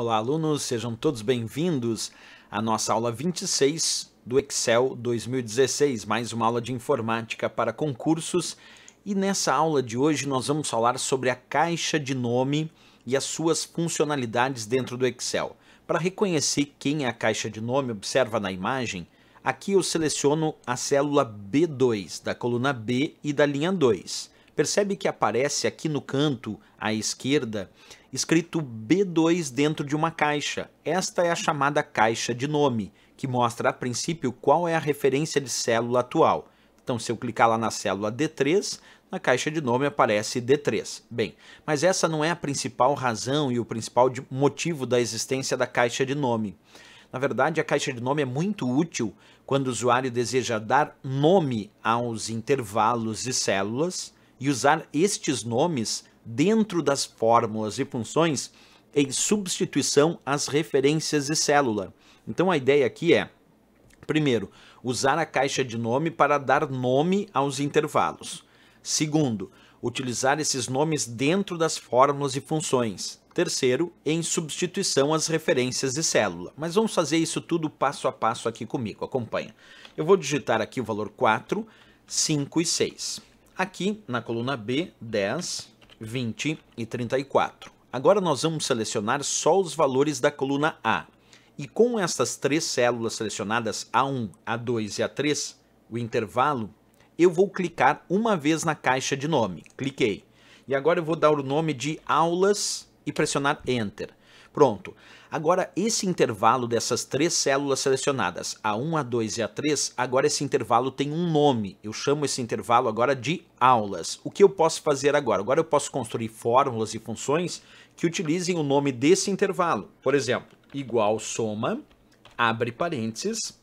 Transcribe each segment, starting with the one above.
Olá, alunos, sejam todos bem-vindos à nossa aula 26 do Excel 2016, mais uma aula de informática para concursos. E nessa aula de hoje nós vamos falar sobre a caixa de nome e as suas funcionalidades dentro do Excel. Para reconhecer quem é a caixa de nome, observa na imagem, aqui eu seleciono a célula B2, da coluna B e da linha 2. Percebe que aparece aqui no canto à esquerda escrito B2 dentro de uma caixa. Esta é a chamada caixa de nome, que mostra a princípio qual é a referência de célula atual. Então, se eu clicar lá na célula D3, na caixa de nome aparece D3. Bem, mas essa não é a principal razão e o principal motivo da existência da caixa de nome. Na verdade, a caixa de nome é muito útil quando o usuário deseja dar nome aos intervalos de células e usar estes nomes dentro das fórmulas e funções em substituição às referências de célula. Então a ideia aqui é, primeiro, usar a caixa de nome para dar nome aos intervalos. Segundo, utilizar esses nomes dentro das fórmulas e funções. Terceiro, em substituição às referências de célula. Mas vamos fazer isso tudo passo a passo aqui comigo, acompanha. Eu vou digitar aqui o valor 4, 5 e 6. Aqui na coluna B, 10, 20 e 34. Agora nós vamos selecionar só os valores da coluna A. E com essas três células selecionadas, A1, A2 e A3, o intervalo, eu vou clicar uma vez na caixa de nome. Cliquei. E agora eu vou dar o nome de aulas e pressionar Enter. Pronto. Agora, esse intervalo dessas três células selecionadas, A1, A2 e A3, agora esse intervalo tem um nome. Eu chamo esse intervalo agora de aulas. O que eu posso fazer agora? Agora eu posso construir fórmulas e funções que utilizem o nome desse intervalo. Por exemplo, igual soma, abre parênteses,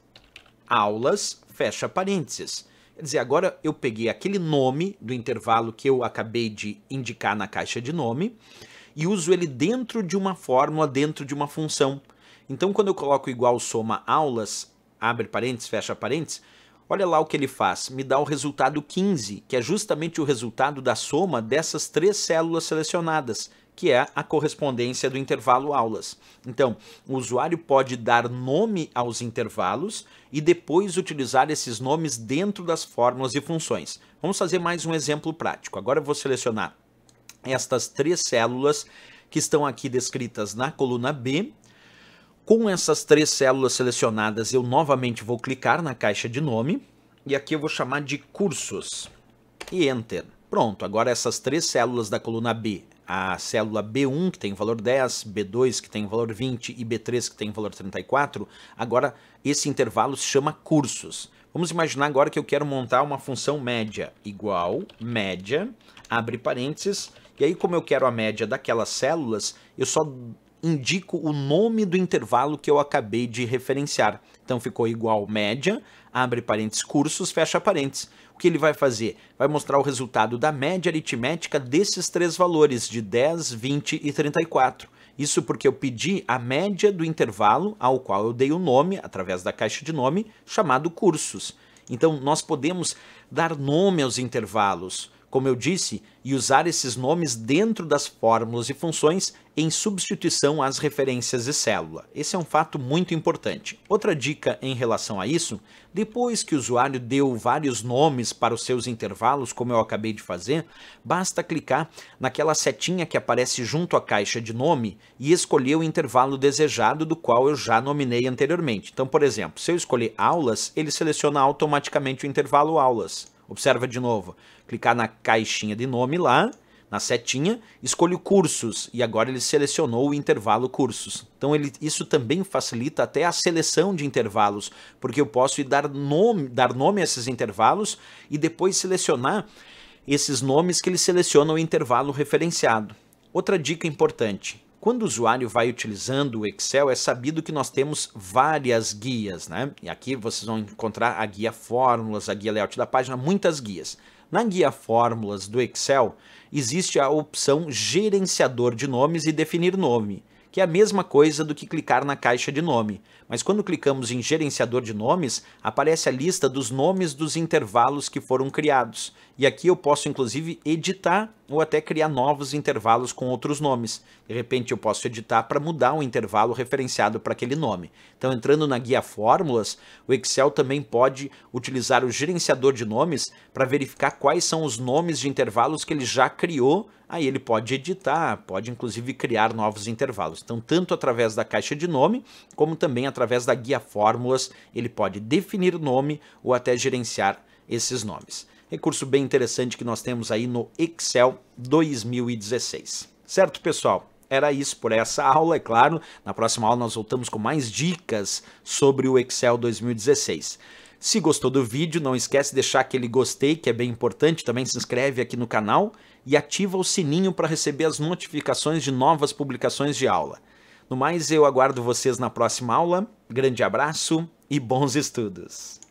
aulas, fecha parênteses. Quer dizer, agora eu peguei aquele nome do intervalo que eu acabei de indicar na caixa de nome e uso ele dentro de uma fórmula, dentro de uma função. Então, quando eu coloco igual soma aulas, abre parênteses, fecha parênteses, olha lá o que ele faz. Me dá o resultado 15, que é justamente o resultado da soma dessas três células selecionadas, que é a correspondência do intervalo aulas. Então, o usuário pode dar nome aos intervalos e depois utilizar esses nomes dentro das fórmulas e funções. Vamos fazer mais um exemplo prático. Agora eu vou selecionar estas três células que estão aqui descritas na coluna B. Com essas três células selecionadas, eu novamente vou clicar na caixa de nome e aqui eu vou chamar de cursos e Enter. Pronto, agora essas três células da coluna B, a célula B1 que tem valor 10, B2 que tem valor 20 e B3 que tem valor 34, agora esse intervalo se chama cursos. Vamos imaginar agora que eu quero montar uma função média igual média, abre parênteses, e aí, como eu quero a média daquelas células, eu só indico o nome do intervalo que eu acabei de referenciar. Então ficou igual média, abre parênteses cursos, fecha parênteses. O que ele vai fazer? Vai mostrar o resultado da média aritmética desses três valores, de 10, 20 e 34. Isso porque eu pedi a média do intervalo ao qual eu dei o nome, através da caixa de nome, chamado cursos. Então, nós podemos dar nome aos intervalos como eu disse, e usar esses nomes dentro das fórmulas e funções em substituição às referências de célula. Esse é um fato muito importante. Outra dica em relação a isso, depois que o usuário deu vários nomes para os seus intervalos, como eu acabei de fazer, basta clicar naquela setinha que aparece junto à caixa de nome e escolher o intervalo desejado do qual eu já nominei anteriormente. Então, por exemplo, se eu escolher aulas, ele seleciona automaticamente o intervalo aulas. Observa de novo. Clicar na caixinha de nome lá, na setinha, escolho cursos e agora ele selecionou o intervalo cursos. Então ele, isso também facilita até a seleção de intervalos, porque eu posso dar nome, dar nome a esses intervalos e depois selecionar esses nomes que ele seleciona o intervalo referenciado. Outra dica importante, quando o usuário vai utilizando o Excel, é sabido que nós temos várias guias, né? E aqui vocês vão encontrar a guia fórmulas, a guia layout da página, muitas guias. Na guia fórmulas do Excel, existe a opção gerenciador de nomes e definir nome que é a mesma coisa do que clicar na caixa de nome. Mas quando clicamos em gerenciador de nomes, aparece a lista dos nomes dos intervalos que foram criados. E aqui eu posso inclusive editar ou até criar novos intervalos com outros nomes. De repente eu posso editar para mudar o intervalo referenciado para aquele nome. Então entrando na guia fórmulas, o Excel também pode utilizar o gerenciador de nomes para verificar quais são os nomes de intervalos que ele já criou aí ele pode editar, pode inclusive criar novos intervalos. Então, tanto através da caixa de nome, como também através da guia fórmulas, ele pode definir o nome ou até gerenciar esses nomes. Recurso bem interessante que nós temos aí no Excel 2016. Certo, pessoal? Era isso por essa aula, é claro. Na próxima aula nós voltamos com mais dicas sobre o Excel 2016. Se gostou do vídeo, não esquece de deixar aquele gostei, que é bem importante. Também se inscreve aqui no canal e ativa o sininho para receber as notificações de novas publicações de aula. No mais, eu aguardo vocês na próxima aula. Grande abraço e bons estudos!